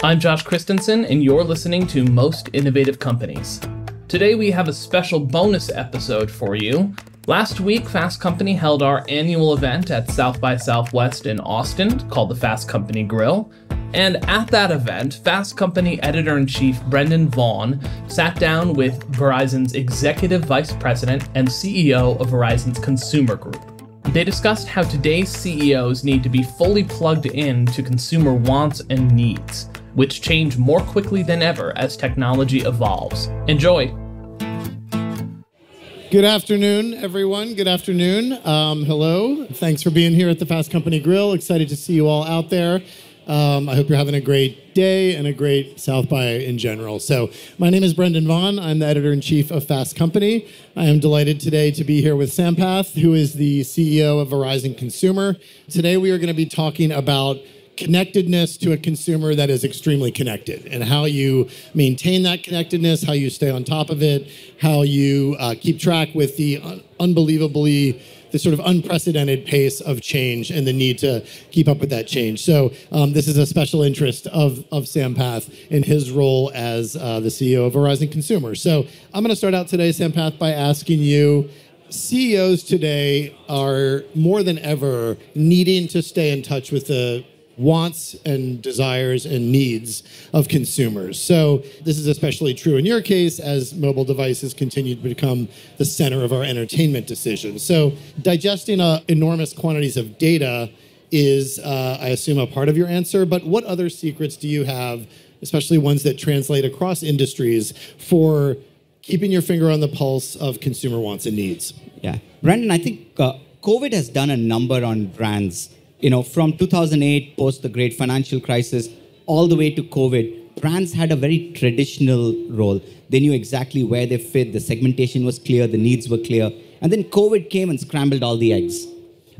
I'm Josh Christensen, and you're listening to Most Innovative Companies. Today we have a special bonus episode for you. Last week, Fast Company held our annual event at South by Southwest in Austin called the Fast Company Grill. And at that event, Fast Company editor in chief Brendan Vaughan sat down with Verizon's executive vice president and CEO of Verizon's consumer group. They discussed how today's CEOs need to be fully plugged in to consumer wants and needs, which change more quickly than ever as technology evolves. Enjoy! Good afternoon, everyone. Good afternoon. Um, hello. Thanks for being here at the Fast Company Grill. Excited to see you all out there. Um, I hope you're having a great day and a great South by in general. So, my name is Brendan Vaughan. I'm the editor in chief of Fast Company. I am delighted today to be here with Sampath, who is the CEO of Verizon Consumer. Today, we are going to be talking about connectedness to a consumer that is extremely connected and how you maintain that connectedness, how you stay on top of it, how you uh, keep track with the un- unbelievably the sort of unprecedented pace of change and the need to keep up with that change. So um, this is a special interest of, of Sampath in his role as uh, the CEO of Verizon Consumer. So I'm going to start out today, Sampath, by asking you, CEOs today are more than ever needing to stay in touch with the wants and desires and needs of consumers. So, this is especially true in your case as mobile devices continue to become the center of our entertainment decisions. So, digesting uh, enormous quantities of data is, uh, I assume, a part of your answer. But what other secrets do you have, especially ones that translate across industries, for keeping your finger on the pulse of consumer wants and needs? Yeah. Brandon, I think uh, COVID has done a number on brands you know, from 2008, post the great financial crisis, all the way to COVID, brands had a very traditional role. They knew exactly where they fit, the segmentation was clear, the needs were clear. And then COVID came and scrambled all the eggs.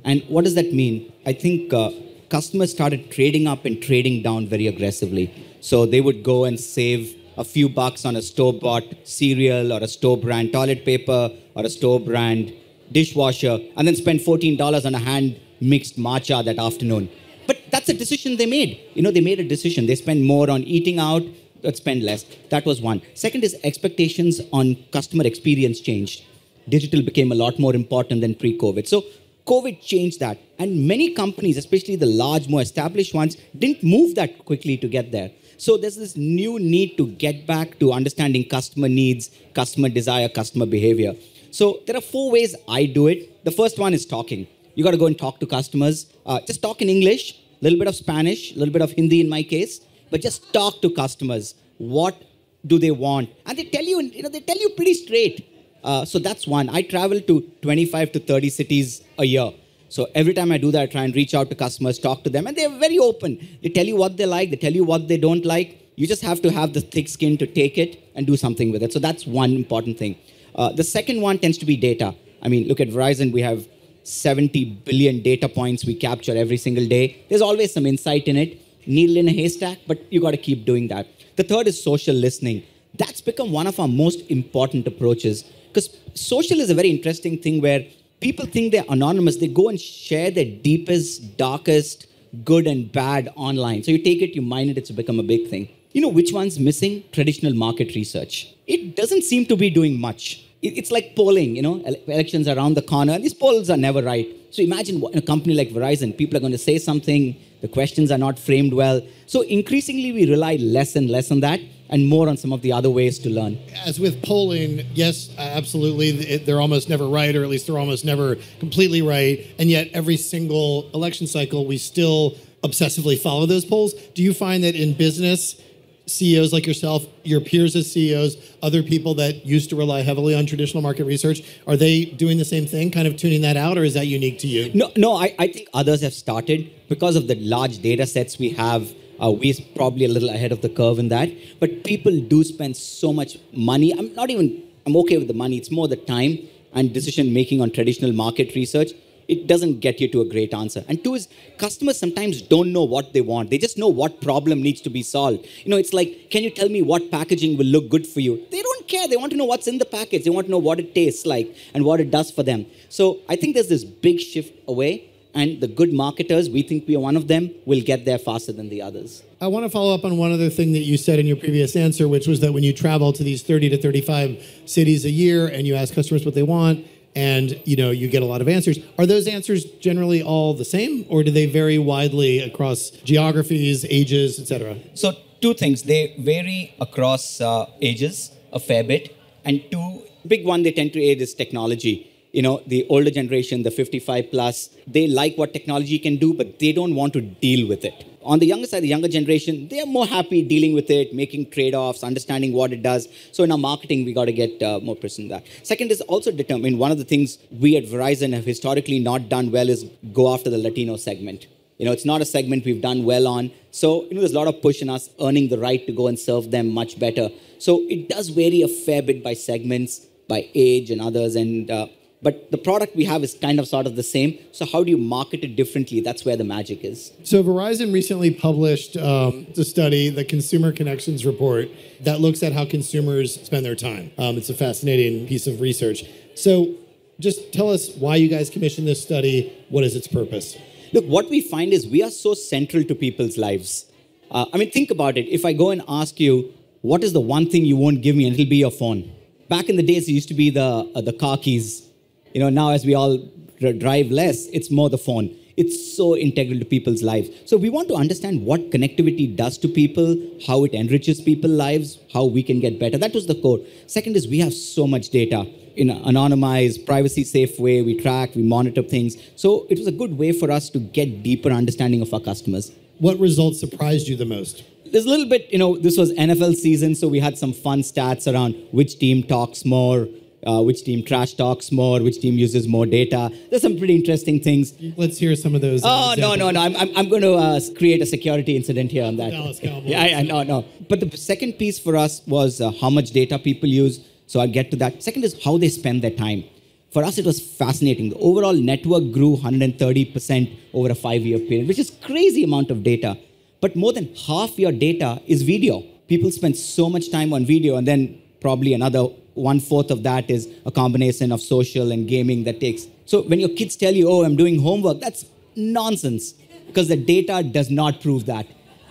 And what does that mean? I think uh, customers started trading up and trading down very aggressively. So they would go and save a few bucks on a store bought cereal or a store brand toilet paper or a store brand dishwasher and then spend $14 on a hand mixed matcha that afternoon. But that's a decision they made. You know, they made a decision. They spend more on eating out, but spend less. That was one. Second is expectations on customer experience changed. Digital became a lot more important than pre COVID. So COVID changed that. And many companies, especially the large, more established ones, didn't move that quickly to get there. So there's this new need to get back to understanding customer needs, customer desire, customer behavior. So there are four ways I do it. The first one is talking you got to go and talk to customers. Uh, just talk in English, a little bit of Spanish, a little bit of Hindi in my case, but just talk to customers. What do they want? And they tell you, you know, they tell you pretty straight. Uh, so that's one. I travel to 25 to 30 cities a year. So every time I do that, I try and reach out to customers, talk to them, and they're very open. They tell you what they like, they tell you what they don't like. You just have to have the thick skin to take it and do something with it. So that's one important thing. Uh, the second one tends to be data. I mean, look at Verizon. We have 70 billion data points we capture every single day. There's always some insight in it. Needle in a haystack, but you got to keep doing that. The third is social listening. That's become one of our most important approaches because social is a very interesting thing where people think they're anonymous. They go and share their deepest, darkest, good and bad online. So you take it, you mine it, it's become a big thing. You know which one's missing? Traditional market research. It doesn't seem to be doing much it's like polling, you know, elections around the corner. These polls are never right. So imagine in a company like Verizon, people are going to say something, the questions are not framed well. So increasingly, we rely less and less on that and more on some of the other ways to learn. As with polling, yes, absolutely, they're almost never right, or at least they're almost never completely right. And yet, every single election cycle, we still obsessively follow those polls. Do you find that in business, CEOs like yourself, your peers as CEOs, other people that used to rely heavily on traditional market research, are they doing the same thing, kind of tuning that out, or is that unique to you? No, no. I, I think others have started because of the large data sets we have. Uh, we're probably a little ahead of the curve in that. But people do spend so much money. I'm not even. I'm okay with the money. It's more the time and decision making on traditional market research it doesn't get you to a great answer. And two is customers sometimes don't know what they want. They just know what problem needs to be solved. You know, it's like, can you tell me what packaging will look good for you? They don't care. They want to know what's in the package. They want to know what it tastes like and what it does for them. So I think there's this big shift away. And the good marketers, we think we are one of them, will get there faster than the others. I want to follow up on one other thing that you said in your previous answer, which was that when you travel to these 30 to 35 cities a year and you ask customers what they want, and you know you get a lot of answers. Are those answers generally all the same or do they vary widely across geographies ages etc so two things. They vary across uh, ages a fair bit and two big one they tend to aid is technology. You know the older generation the 55 plus they like what technology can do but they don't want to deal with it on the younger side the younger generation they are more happy dealing with it making trade-offs understanding what it does so in our marketing we got to get uh, more precision that second is also determine one of the things we at verizon have historically not done well is go after the latino segment you know, it's not a segment we've done well on. So, you know, there's a lot of push in us earning the right to go and serve them much better. So it does vary a fair bit by segments, by age and others. And uh, but the product we have is kind of sort of the same. So how do you market it differently? That's where the magic is. So Verizon recently published um, the study, the Consumer Connections Report, that looks at how consumers spend their time. Um, it's a fascinating piece of research. So just tell us why you guys commissioned this study. What is its purpose? Look, what we find is we are so central to people's lives. Uh, I mean, think about it. If I go and ask you, what is the one thing you won't give me, and it'll be your phone. Back in the days, it used to be the uh, the car keys you know, now as we all drive less, it's more the phone. It's so integral to people's lives. So we want to understand what connectivity does to people, how it enriches people's lives, how we can get better. That was the core. Second is we have so much data in an anonymized, privacy safe way. We track, we monitor things. So it was a good way for us to get deeper understanding of our customers. What results surprised you the most? There's a little bit, you know, this was NFL season, so we had some fun stats around which team talks more, uh, which team trash talks more, which team uses more data. There's some pretty interesting things. Let's hear some of those. Uh, oh, no, no, no. I'm, I'm, I'm going to uh, create a security incident here on that. Dallas Cowboys. yeah, yeah, no, no. But the second piece for us was uh, how much data people use. So I'll get to that. Second is how they spend their time. For us, it was fascinating. The overall network grew 130% over a five year period, which is crazy amount of data. But more than half your data is video. People spend so much time on video, and then probably another one fourth of that is a combination of social and gaming that takes. So when your kids tell you, oh, I'm doing homework, that's nonsense because the data does not prove that.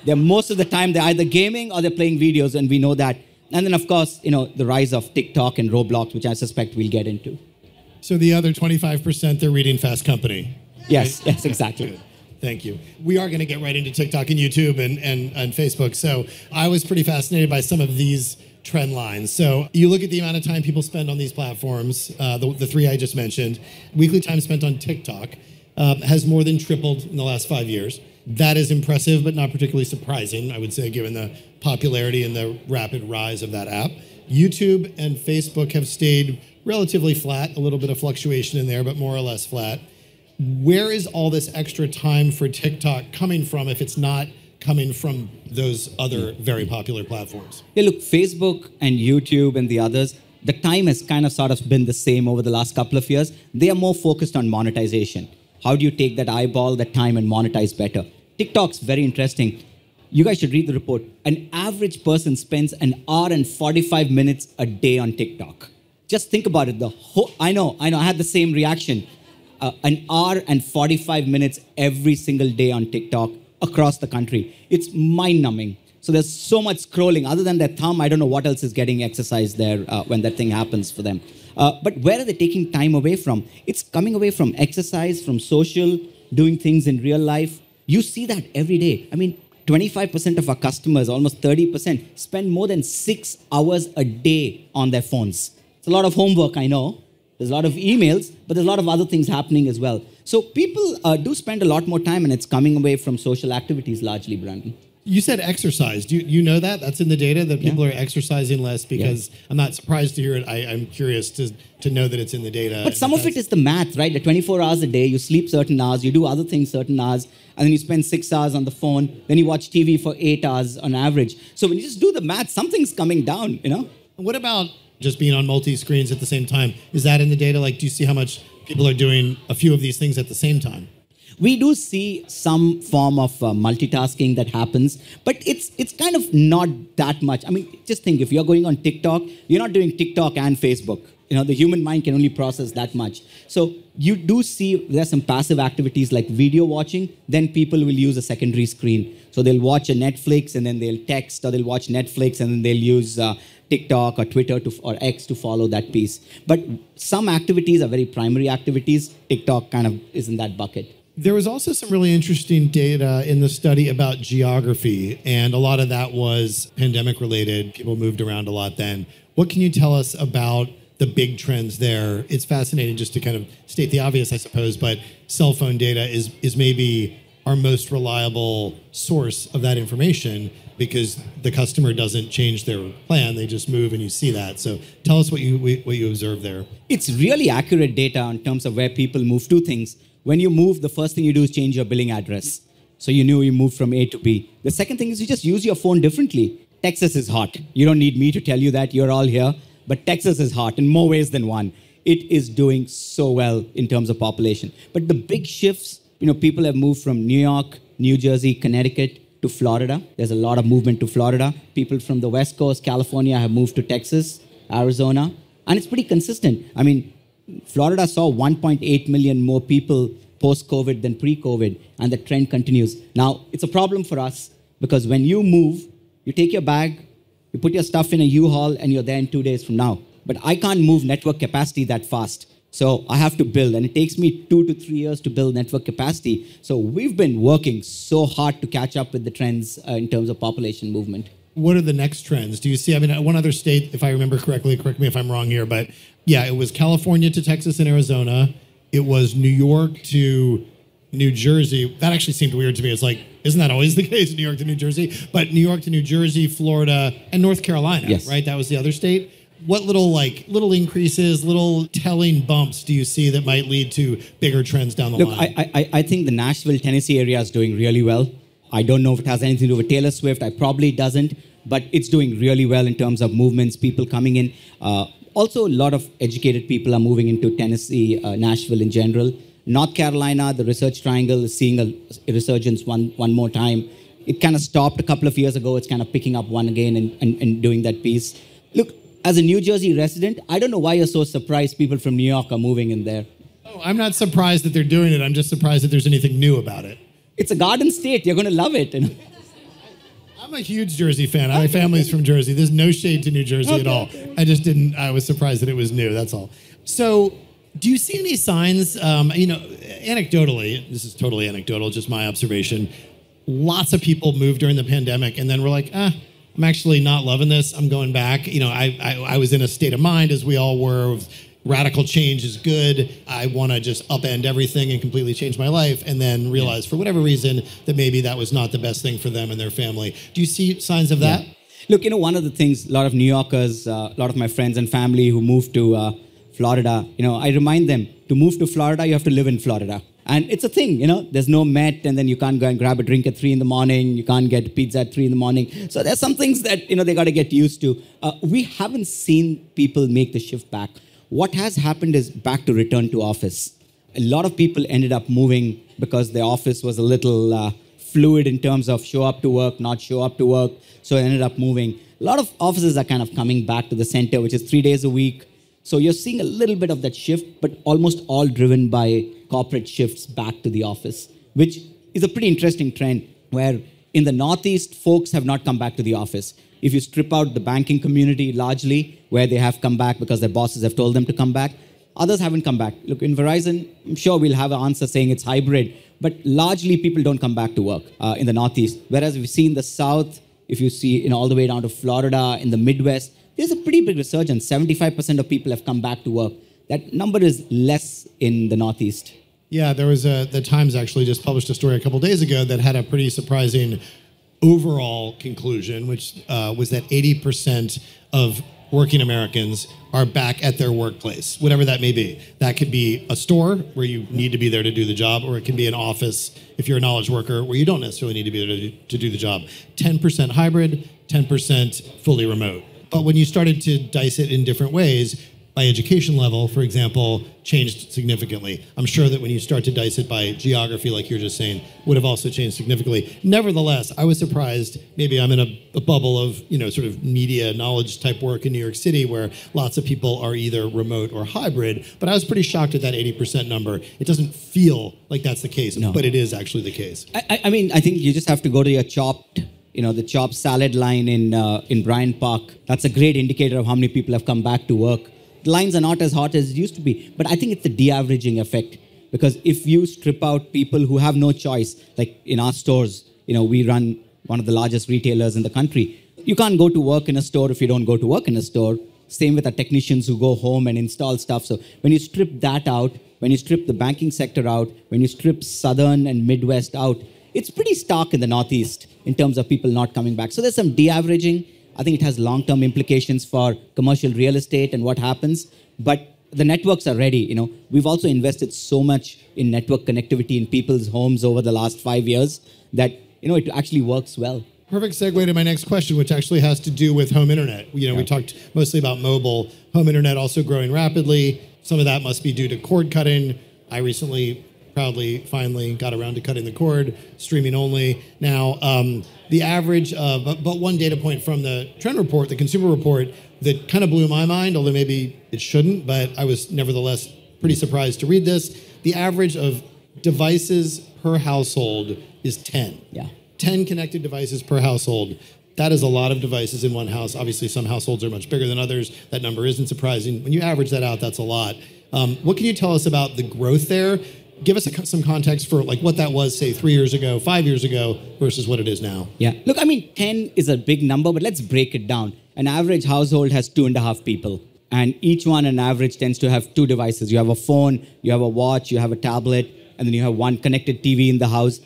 They're most of the time they're either gaming or they're playing videos, and we know that. And then, of course, you know, the rise of TikTok and Roblox, which I suspect we'll get into. So the other 25%, they're reading Fast Company. Yes, right? yes, exactly. Thank you. We are going to get right into TikTok and YouTube and, and, and Facebook. So I was pretty fascinated by some of these trend lines. So you look at the amount of time people spend on these platforms, uh, the, the, three I just mentioned, weekly time spent on TikTok uh, has more than tripled in the last five years. That is impressive, but not particularly surprising, I would say, given the popularity and the rapid rise of that app. YouTube and Facebook have stayed relatively flat, a little bit of fluctuation in there, but more or less flat. Where is all this extra time for TikTok coming from if it's not coming from those other very popular platforms? Yeah, look, Facebook and YouTube and the others, the time has kind of sort of been the same over the last couple of years. They are more focused on monetization. How do you take that eyeball, that time, and monetize better? TikTok's very interesting. You guys should read the report. An average person spends an hour and 45 minutes a day on TikTok. Just think about it. The whole, I know, I know, I had the same reaction. Uh, an hour and 45 minutes every single day on TikTok across the country. It's mind numbing. So there's so much scrolling. Other than their thumb, I don't know what else is getting exercised there uh, when that thing happens for them. Uh, but where are they taking time away from? It's coming away from exercise, from social, doing things in real life. You see that every day. I mean, 25% of our customers, almost 30%, spend more than six hours a day on their phones. It's a lot of homework, I know. There's a lot of emails, but there's a lot of other things happening as well. So people uh, do spend a lot more time, and it's coming away from social activities largely, Brandon. You said exercise. Do you, you, know that? That's in the data that people yeah. are exercising less because yeah. I'm not surprised to hear it. I, am curious to, to know that it's in the data. But some of it is the math, right? The 24 hours a day, you sleep certain hours, you do other things certain hours, and then you spend six hours on the phone, then you watch TV for eight hours on average. So when you just do the math, something's coming down, you know? What about just being on multi screens at the same time. Is that in the data? Like, do you see how much people are doing a few of these things at the same time? We do see some form of uh, multitasking that happens, but it's it's kind of not that much. I mean, just think if you're going on TikTok, you're not doing TikTok and Facebook. You know, the human mind can only process that much. So you do see there's some passive activities like video watching. Then people will use a secondary screen. So they'll watch a Netflix and then they'll text, or they'll watch Netflix and then they'll use uh, TikTok or Twitter to, or X to follow that piece. But some activities are very primary activities. TikTok kind of is in that bucket. There was also some really interesting data in the study about geography, and a lot of that was pandemic related. People moved around a lot then. What can you tell us about the big trends there? It's fascinating just to kind of state the obvious, I suppose, but cell phone data is, is maybe our most reliable source of that information because the customer doesn't change their plan; they just move, and you see that. So, tell us what you what you observe there. It's really accurate data in terms of where people move. Two things: when you move, the first thing you do is change your billing address. So you knew you moved from A to B. The second thing is you just use your phone differently. Texas is hot. You don't need me to tell you that. You're all here. But Texas is hot in more ways than one. It is doing so well in terms of population. But the big shifts, you know, people have moved from New York, New Jersey, Connecticut to Florida. There's a lot of movement to Florida. People from the West Coast, California have moved to Texas, Arizona. And it's pretty consistent. I mean, Florida saw 1.8 million more people post COVID than pre COVID, and the trend continues. Now, it's a problem for us because when you move, you take your bag, you put your stuff in a U haul, and you're there in two days from now. But I can't move network capacity that fast. So I have to build, and it takes me two to three years to build network capacity. So we've been working so hard to catch up with the trends uh, in terms of population movement. What are the next trends? Do you see? I mean, one other state, if I remember correctly, correct me if I'm wrong here, but yeah, it was California to Texas and Arizona. It was New York to New Jersey. That actually seemed weird to me. It's like, isn't that always the case? New York to New Jersey, but New York to New Jersey, Florida, and North Carolina. Yes. Right. That was the other state. What little like little increases, little telling bumps do you see that might lead to bigger trends down the Look, line? I, I, I think the Nashville, Tennessee area is doing really well. I don't know if it has anything to do with Taylor Swift. I probably doesn't, but it's doing really well in terms of movements, people coming in. Uh, also, a lot of educated people are moving into Tennessee, uh, Nashville in general. North Carolina, the Research Triangle is seeing a, resurgence one, one more time. It kind of stopped a couple of years ago. It's kind of picking up one again and, and, and doing that piece. Look, as a New Jersey resident, I don't know why you're so surprised people from New York are moving in there. oh, I'm not surprised that they're doing it. I'm just surprised that there's anything new about it. It's a garden state. You're going to love it. I'm a huge Jersey fan. My family's from Jersey. There's no shade to New Jersey at all. I just didn't. I was surprised that it was new. That's all. So, do you see any signs? Um, you know, anecdotally, this is totally anecdotal, just my observation. Lots of people moved during the pandemic, and then we're like, ah, I'm actually not loving this. I'm going back. You know, I I, I was in a state of mind, as we all were, of radical change is good. I want to just upend everything and completely change my life, and then realize for whatever reason that maybe that was not the best thing for them and their family. Do you see signs of that? Look, you know, one of the things, a lot of New Yorkers, uh, a lot of my friends and family who moved to uh, Florida, you know, I remind them to move to Florida, you have to live in Florida. And it's a thing, you know, there's no Met, and then you can't go and grab a drink at three in the morning, you can't get pizza at three in the morning. So there's some things that, you know, they got to get used to. Uh, we haven't seen people make the shift back. What has happened is back to return to office. A lot of people ended up moving because the office was a little uh, fluid in terms of show up to work, not show up to work. So I ended up moving. A lot of offices are kind of coming back to the center, which is three days a week. So you're seeing a little bit of that shift, but almost all driven by corporate shifts back to the office, which is a pretty interesting trend where in the Northeast, folks have not come back to the office. If you strip out the banking community largely, where they have come back because their bosses have told them to come back, others haven't come back. Look, in Verizon, I'm sure we'll have an answer saying it's hybrid, but largely people don't come back to work uh, in the Northeast. Whereas if you see in the South, if you see know, all the way down to Florida, in the Midwest, there's a pretty big resurgence. 75% of people have come back to work. That number is less in the Northeast. Yeah, there was a the Times actually just published a story a couple days ago that had a pretty surprising overall conclusion, which uh, was that 80% of working Americans are back at their workplace, whatever that may be. That could be a store where you need to be there to do the job, or it can be an office if you're a knowledge worker where you don't necessarily need to be there to do, to do the job. 10% hybrid, 10% fully remote. But when you started to dice it in different ways, by education level, for example, changed significantly. I'm sure that when you start to dice it by geography, like you're just saying, would have also changed significantly. Nevertheless, I was surprised. Maybe I'm in a, a bubble of you know sort of media knowledge type work in New York City, where lots of people are either remote or hybrid. But I was pretty shocked at that 80% number. It doesn't feel like that's the case, No. but it is actually the case. I, I- I mean, I think you just have to go to your chopped, you know, the chopped salad line in uh, in Bryant Park. That's a great indicator of how many people have come back to work. The lines are not as hot as it used to be, but I think it's the de-averaging effect because if you strip out people who have no choice, like in our stores, you know, we run one of the largest retailers in the country. You can't go to work in a store if you don't go to work in a store. Same with the technicians who go home and install stuff. So when you strip that out, when you strip the banking sector out, when you strip Southern and Midwest out, it's pretty stark in the Northeast in terms of people not coming back. So there's some de-averaging. I think it has long-term implications for commercial real estate and what happens. But the networks are ready. You know, we've also invested so much in network connectivity in people's homes over the last five years that you know it actually works well. Perfect segue to my next question, which actually has to do with home internet. You know, we talked mostly about mobile. Home internet also growing rapidly. Some of that must be due to cord cutting. I recently, proudly, finally got around to cutting the cord, streaming only. Now, um, the average of, but, but one data point from the trend report, the consumer report, that kind of blew my mind, although maybe it shouldn't, but I was nevertheless pretty surprised to read this. The average of devices per household is 10. Yeah. 10 connected devices per household. That is a lot of devices in one house. Obviously, some households are much bigger than others. That number isn't surprising. When you average that out, that's a lot. Um, what can you tell us about the growth there? Give us a, some context for like what that was, say, three years ago, five years ago, versus what it is now. Yeah. Look, I mean, 10 is a big number, but let's break it down. An average household has two and a half people, and each one, on average, tends to have two devices. You have a phone, you have a watch, you have a tablet, and then you have one connected TV in the house.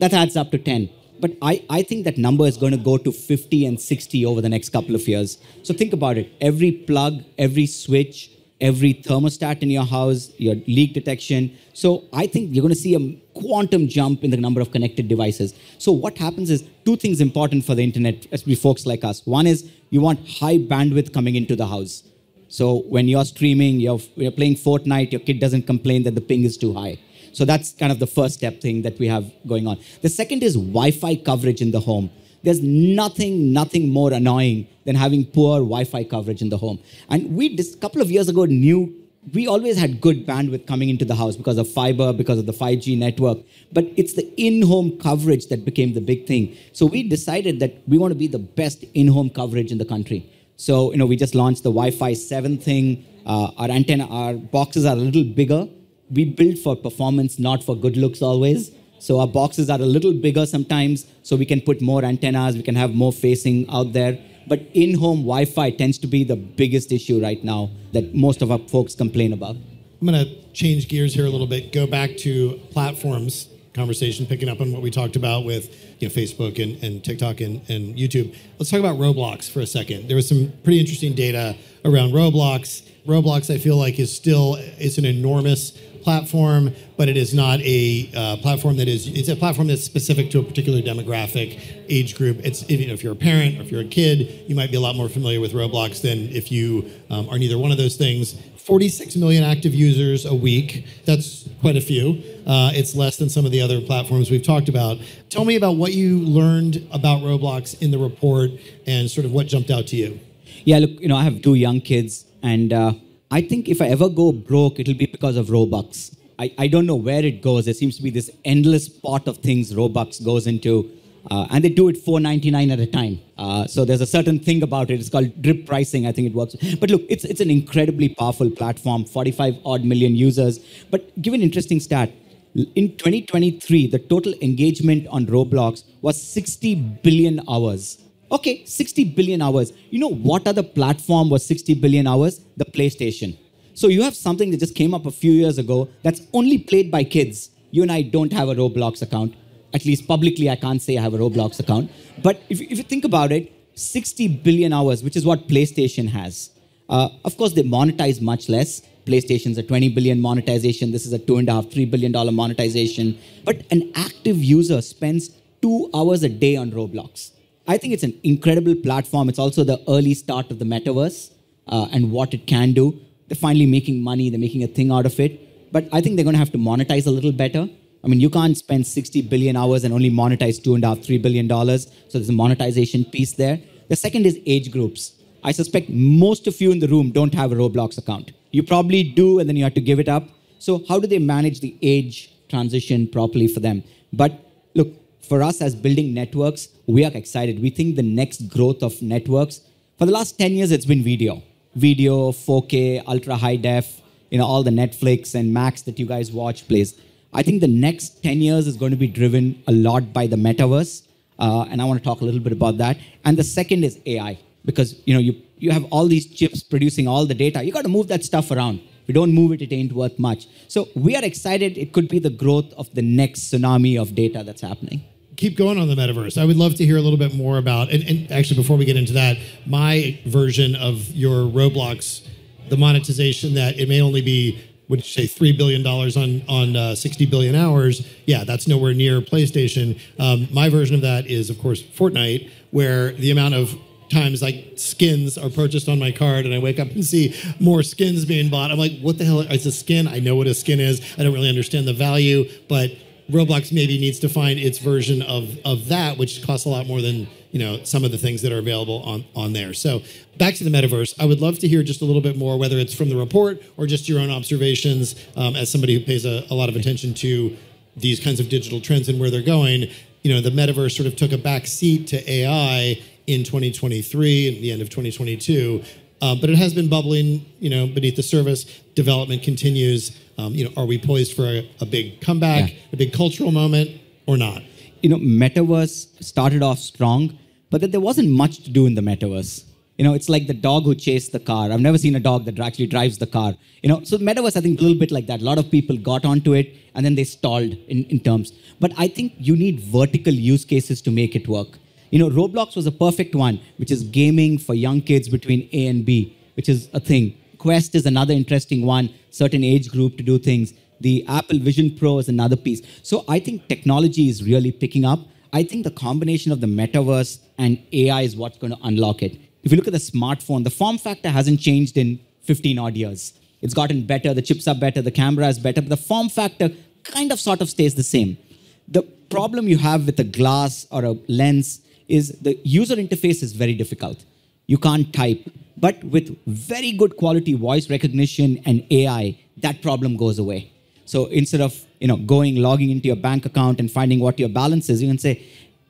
That adds up to 10. But I, I think that number is going to go to 50 and 60 over the next couple of years. So think about it. Every plug, every switch, every thermostat in your house, your leak detection. So I think you're going to see a quantum jump in the number of connected devices. So what happens is two things important for the internet, especially folks like us. One is you want high bandwidth coming into the house. So when you're streaming, you're, you're playing Fortnite, your kid doesn't complain that the ping is too high. So that's kind of the first step thing that we have going on. The second is Wi-Fi coverage in the home. There's nothing, nothing more annoying than having poor Wi-Fi coverage in the home. And we, a couple of years ago, knew we always had good bandwidth coming into the house because of fiber, because of the 5G network. But it's the in-home coverage that became the big thing. So we decided that we want to be the best in-home coverage in the country. So you know, we just launched the Wi-Fi 7 thing. Uh, our antenna, our boxes are a little bigger. We build for performance, not for good looks always. So our boxes are a little bigger sometimes, so we can put more antennas, we can have more facing out there. But in-home Wi-Fi tends to be the biggest issue right now that most of our folks complain about. I'm going to change gears here a little bit, go back to platforms conversation, picking up on what we talked about with you know, Facebook and, and TikTok and, and YouTube. Let's talk about Roblox for a second. There was some pretty interesting data around Roblox. Roblox, I feel like, is still it's an enormous platform, but it is not a uh, platform that is. It's a platform that's specific to a particular demographic, age group. It's if, you know, if you're a parent or if you're a kid, you might be a lot more familiar with Roblox than if you um, are neither one of those things. 46 million active users a week. That's quite a few. Uh, it's less than some of the other platforms we've talked about. Tell me about what you learned about Roblox in the report and sort of what jumped out to you. Yeah, look, you know, I have two young kids, and uh, I think if I ever go broke, it'll be because of Robux. I, I don't know where it goes. There seems to be this endless pot of things Robux goes into, uh, and they do it 4.99 at a time. Uh, so there's a certain thing about it. It's called drip pricing. I think it works. But look, it's it's an incredibly powerful platform. 45 odd million users. But give an interesting stat. In 2023, the total engagement on Roblox was 60 billion hours. Okay, 60 billion hours. You know what other platform was 60 billion hours? The PlayStation. So you have something that just came up a few years ago that's only played by kids. You and I don't have a Roblox account. At least publicly, I can't say I have a Roblox account. But if, if you think about it, 60 billion hours, which is what PlayStation has. Uh, of course, they monetize much less. PlayStation's a 20 billion monetization. This is a two and a half, three billion dollar monetization. But an active user spends two hours a day on Roblox. I think it's an incredible platform. It's also the early start of the metaverse uh, and what it can do. They're finally making money. They're making a thing out of it. But I think they're going to have to monetize a little better. I mean, you can't spend 60 billion hours and only monetize two and a half, three billion dollars. So there's a monetization piece there. The second is age groups. I suspect most of you in the room don't have a Roblox account. You probably do, and then you have to give it up. So how do they manage the age transition properly for them? But look, for us as building networks, we are excited. We think the next growth of networks, for the last 10 years, it's been video. Video, 4K, ultra high def, you know, all the Netflix and Max that you guys watch plays. I think the next 10 years is going to be driven a lot by the metaverse. Uh, and I want to talk a little bit about that. And the second is AI, because you know you, you have all these chips producing all the data. You got to move that stuff around. If you don't move it, it ain't worth much. So we are excited. It could be the growth of the next tsunami of data that's happening keep going on the metaverse. I would love to hear a little bit more about, and, and, actually, before we get into that, my version of your Roblox, the monetization that it may only be would you say three billion dollars on on uh, sixty billion hours. Yeah, that's nowhere near PlayStation. Um, my version of that is, of course, Fortnite, where the amount of times like skins are purchased on my card and I wake up and see more skins being bought. I'm like, what the hell it's a skin? I know what a skin is. I don't really understand the value, but Roblox maybe needs to find its version of of that, which costs a lot more than you know some of the things that are available on on there. So back to the metaverse, I would love to hear just a little bit more, whether it's from the report or just your own observations um, as somebody who pays a, a lot of attention to these kinds of digital trends and where they're going. You know, the metaverse sort of took a back seat to AI in 2023 and the end of 2022. Uh, but it has been bubbling, you know, beneath the surface. Development continues. Um, you know, are we poised for a, a big comeback, yeah. a big cultural moment, or not? You know, metaverse started off strong, but that there wasn't much to do in the metaverse. You know, it's like the dog who chased the car. I've never seen a dog that actually drives the car. You know, so metaverse, I think, a little bit like that. A lot of people got onto it and then they stalled in, in terms. But I think you need vertical use cases to make it work. You know, Roblox was a perfect one, which is gaming for young kids between A and B, which is a thing. Quest is another interesting one, certain age group to do things. The Apple Vision Pro is another piece. So I think technology is really picking up. I think the combination of the metaverse and AI is what's going to unlock it. If you look at the smartphone, the form factor hasn't changed in 15 odd years. It's gotten better, the chips are better, the camera is better, but the form factor kind of sort of stays the same. The problem you have with a glass or a lens is the user interface is very difficult. You can't type. But with very good quality voice recognition and AI, that problem goes away. So instead of you know going logging into your bank account and finding what your balance is, you can say,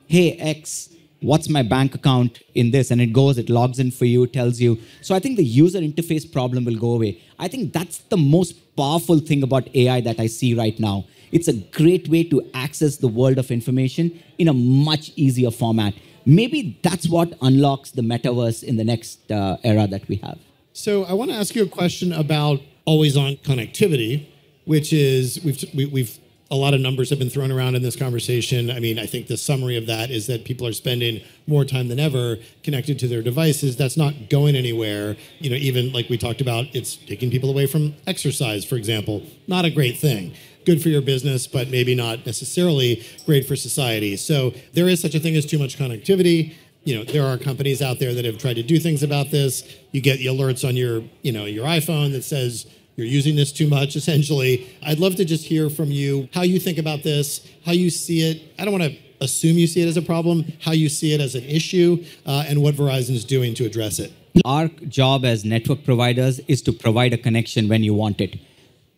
"Hey X, what's my bank account in this?" And it goes, it logs in for you, tells you. So I think the user interface problem will go away. I think that's the most powerful thing about AI that I see right now. It's a great way to access the world of information in a much easier format maybe that's what unlocks the metaverse in the next uh, era that we have. So I want to ask you a question about always on connectivity, which is we've we, have we have a lot of numbers have been thrown around in this conversation. I mean, I think the summary of that is that people are spending more time than ever connected to their devices. That's not going anywhere. You know, even like we talked about, it's taking people away from exercise, for example. Not a great thing good for your business, but maybe not necessarily great for society. So there is such a thing as too much connectivity. You know, there are companies out there that have tried to do things about this. You get the alerts on your, you know, your iPhone that says you're using this too much, essentially. I'd love to just hear from you how you think about this, how you see it. I don't want to assume you see it as a problem, how you see it as an issue, uh, and what Verizon is doing to address it. Our job as network providers is to provide a connection when you want it.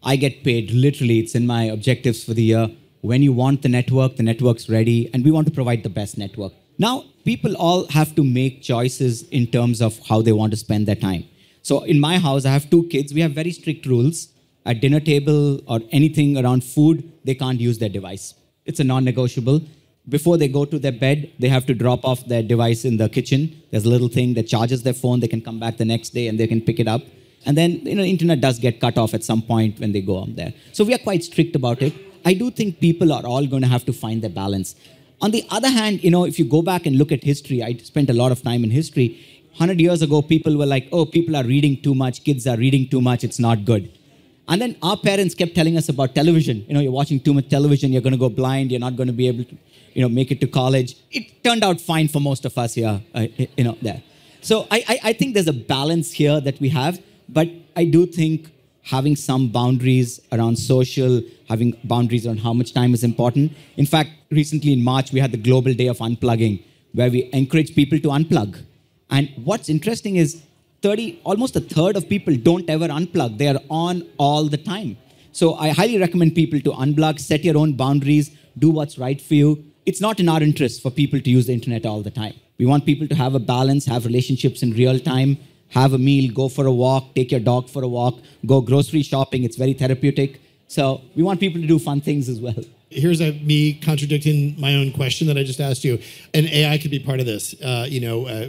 I get paid literally, it's in my objectives for the year. When you want the network, the network's ready, and we want to provide the best network. Now, people all have to make choices in terms of how they want to spend their time. So, in my house, I have two kids. We have very strict rules. At dinner table or anything around food, they can't use their device. It's a non negotiable. Before they go to their bed, they have to drop off their device in the kitchen. There's a little thing that charges their phone. They can come back the next day and they can pick it up. And then, you know, internet does get cut off at some point when they go on there. So we are quite strict about it. I do think people are all going to have to find their balance. On the other hand, you know, if you go back and look at history, I spent a lot of time in history. 100 years ago, people were like, oh, people are reading too much, kids are reading too much, it's not good. And then our parents kept telling us about television. You know, you're watching too much television, you're going to go blind, you're not going to be able to, you know, make it to college. It turned out fine for most of us here, uh, you know, there. So I, I, I think there's a balance here that we have. But I do think having some boundaries around social, having boundaries on how much time is important. In fact, recently in March, we had the Global Day of Unplugging, where we encourage people to unplug. And what's interesting is 30, almost a third of people don't ever unplug. They are on all the time. So I highly recommend people to unplug, set your own boundaries, do what's right for you. It's not in our interest for people to use the internet all the time. We want people to have a balance, have relationships in real time, have a meal, go for a walk, take your dog for a walk, go grocery shopping. It's very therapeutic. So we want people to do fun things as well. Here's a, me contradicting my own question that I just asked you. And AI could be part of this. Uh, you know, uh,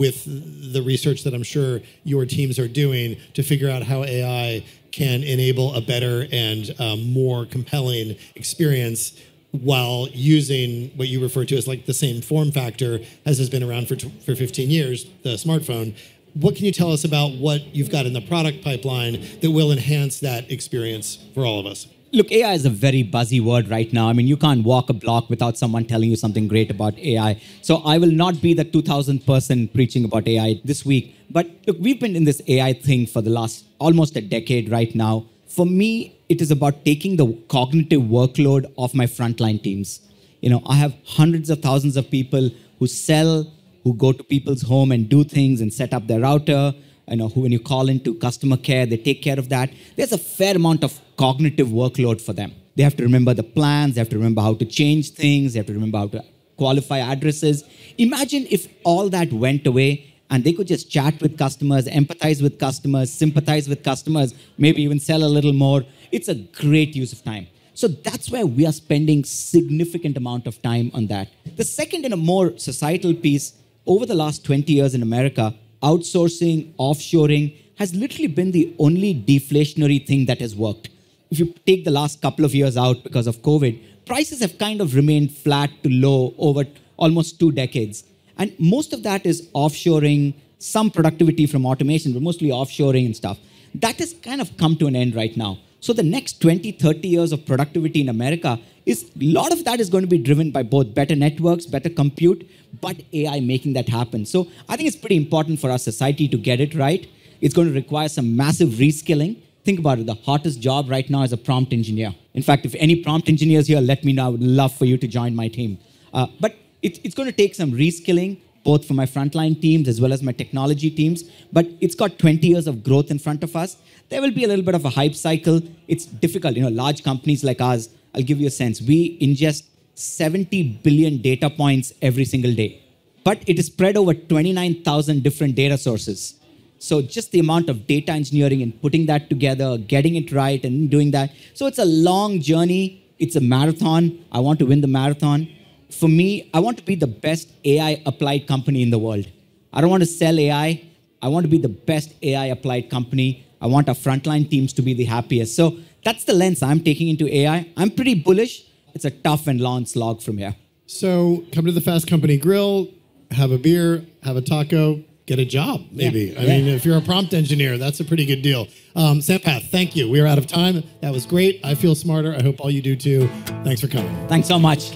with the research that I'm sure your teams are doing to figure out how AI can enable a better and um, more compelling experience while using what you refer to as like the same form factor as has been around for, for 15 years, the smartphone. What can you tell us about what you've got in the product pipeline that will enhance that experience for all of us? Look, AI is a very buzzy word right now. I mean, you can't walk a block without someone telling you something great about AI. So I will not be the 2000th person preaching about AI this week. But look, we've been in this AI thing for the last almost a decade right now. For me, it is about taking the cognitive workload of my frontline teams. You know, I have hundreds of thousands of people who sell, who go to people's home and do things and set up their router, you know, who when you call into customer care, they take care of that. There's a fair amount of cognitive workload for them. They have to remember the plans, they have to remember how to change things, they have to remember how to qualify addresses. Imagine if all that went away and they could just chat with customers, empathize with customers, sympathize with customers, maybe even sell a little more. It's a great use of time. So that's where we are spending significant amount of time on that. The second and a more societal piece, over the last 20 years in America, outsourcing, offshoring has literally been the only deflationary thing that has worked. If you take the last couple of years out because of COVID, prices have kind of remained flat to low over almost two decades. And most of that is offshoring, some productivity from automation, but mostly offshoring and stuff. That has kind of come to an end right now. So the next 20, 30 years of productivity in America is a lot of that is going to be driven by both better networks, better compute, but AI making that happen. So I think it's pretty important for our society to get it right. It's going to require some massive reskilling. Think about it. The hottest job right now is a prompt engineer. In fact, if any prompt engineers here, let me know. I would love for you to join my team. Uh, but it, it's going to take some reskilling, both for my frontline teams as well as my technology teams. But it's got 20 years of growth in front of us. There will be a little bit of a hype cycle. It's difficult. You know, large companies like ours, I'll give you a sense. We ingest 70 billion data points every single day. But it is spread over 29,000 different data sources. So just the amount of data engineering and putting that together, getting it right and doing that. So it's a long journey. It's a marathon. I want to win the marathon. For me, I want to be the best AI applied company in the world. I don't want to sell AI. I want to be the best AI applied company. I want our frontline teams to be the happiest. So that's the lens I'm taking into AI. I'm pretty bullish. It's a tough and long slog from here. So come to the Fast Company Grill, have a beer, have a taco, get a job, maybe. Yeah. I yeah. mean, if you're a prompt engineer, that's a pretty good deal. Um, Sampath, thank you. We are out of time. That was great. I feel smarter. I hope all you do too. Thanks for coming. Thanks so much.